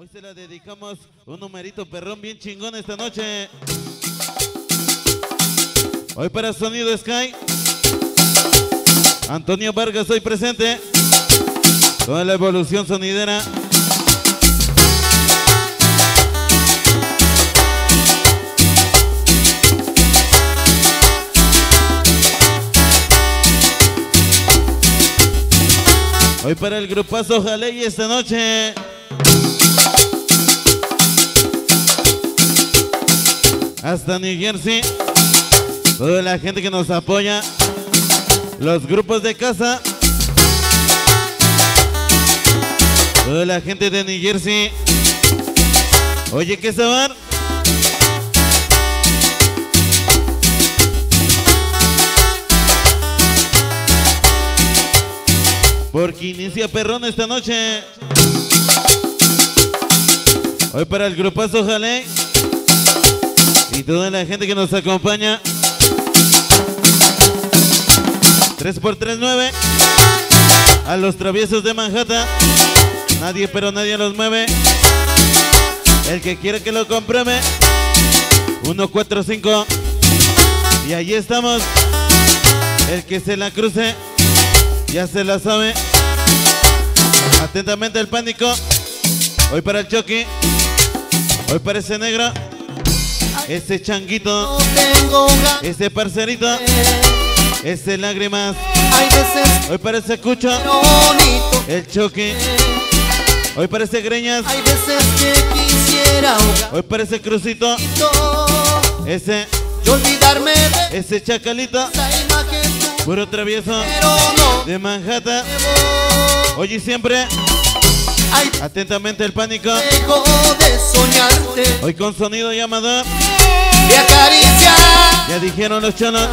Hoy se la dedicamos un numerito perrón bien chingón esta noche. Hoy para Sonido Sky. Antonio Vargas hoy presente. Toda la evolución sonidera. Hoy para el grupazo Jaley esta noche. Hasta New Jersey. Toda la gente que nos apoya. Los grupos de casa. Toda la gente de New Jersey. Oye, ¿qué saber? Porque inicia perrón esta noche. Hoy para el grupazo Jaley. Y toda la gente que nos acompaña. 3x39. A los traviesos de Manhattan. Nadie pero nadie los mueve. El que quiere que lo compruebe. 145. Y allí estamos. El que se la cruce. Ya se la sabe. Atentamente el pánico. Hoy para el Chucky. Hoy para ese negro. Ese changuito. No tengo ganas. Ese parcerito. Ese lágrimas. Hoy para ese cucho. El Chucky. Hoy para ese greñas. Hay veces que quisiera Hoy para ese crucito. Ese. olvidarme Ese chacalito. Puro travieso. pero no De Manhattan. Hoy y siempre. Atentamente el pánico. Hoy con sonido llamador. de acariciar, Ya dijeron los chonos.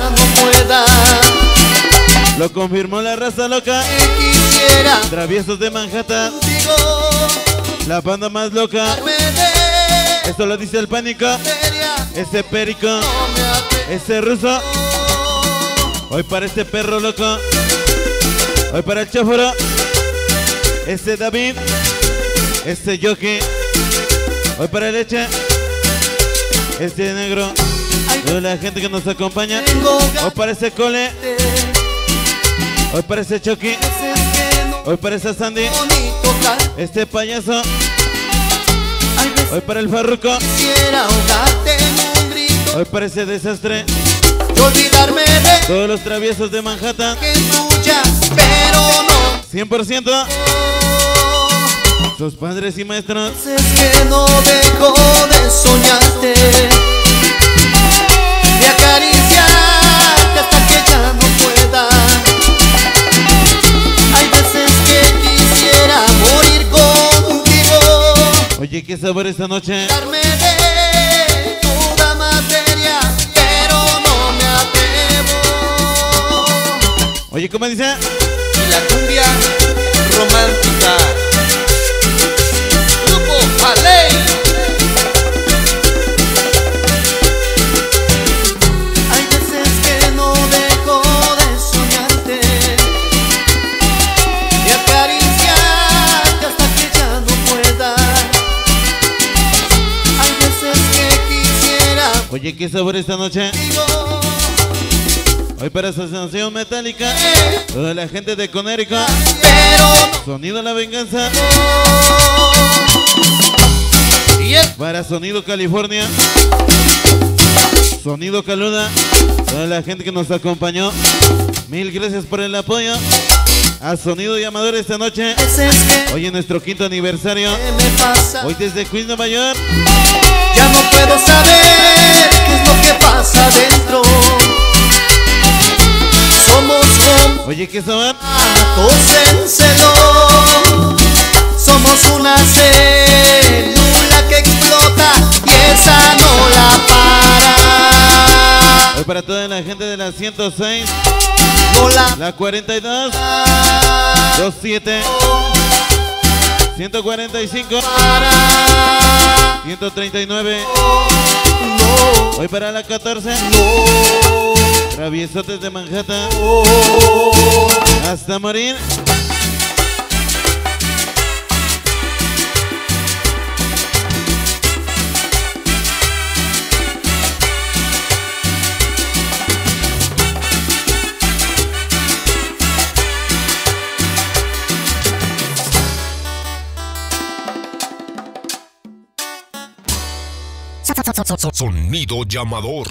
Lo confirmó la raza loca. quisiera Traviesos de Manhattan. contigo, La banda más loca. Esto lo dice el pánico. Ese perico. no. Ese ruso. Hoy para este perro loco. Hoy para el chóforo. Ese David. Ese Yoki. Hoy para el leche. Este negro. Toda la gente que nos acompaña. Hoy para ese cole. Hoy para ese Chucky. Hoy para ese Sandy. Este payaso. Hoy para el farruco. Hoy para ese desastre. olvidarme de Todos los traviesos de Manhattan. que es tuya, pero no. 100%. Sus padres y maestros. Es que no dejo de soñarte, de acariciarte hasta que ya no pueda. Hay veces que quisiera morir contigo, Oye, qué sabor esta noche. darme de toda materia, pero no me atrevo. Oye, ¿cómo dice? Y la cumbia romántica. Oye, qué sabor esta noche. Hoy para Asociación Metálica. Toda la gente de Conérico. Sonido La Venganza. Es Para Sonido California. Sonido Caluda. Toda la gente que nos acompañó. Mil gracias por el apoyo. A Sonido Llamador esta noche. Hoy en nuestro quinto aniversario. Hoy desde Queens, Nueva York. Ya no puedo saber es lo que pasa dentro. Somos como Oye, qué gatos en celo. Somos una célula que explota y esa no la para. Hoy para toda la gente de la 106. No la La 42. para. 27. 145. para. 139. No, Hoy para la 14. no, Traviesotes de Manhattan. Hasta morir. Sonido llamador.